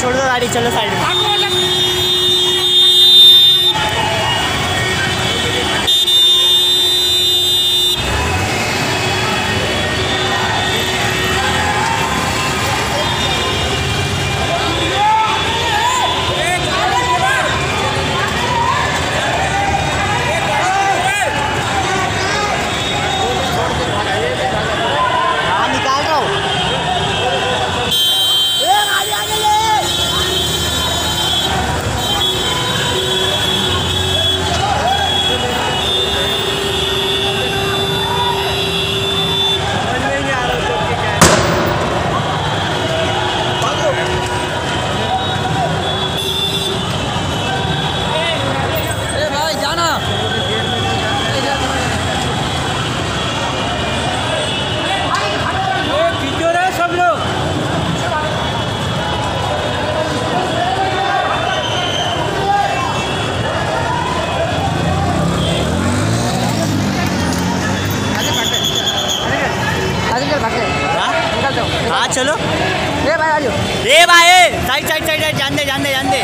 छोड़ दो गाड़ी चलो साइड में हाँ निकाल रहा हूँ ए भाई जाना खींचो रे सब लोग आगे चल भागते हाँ? निकल जाओ हाँ चलो। ए भाई आ जाओ। ए भाई साइड साइड साइड जान दे जान दे जान दे।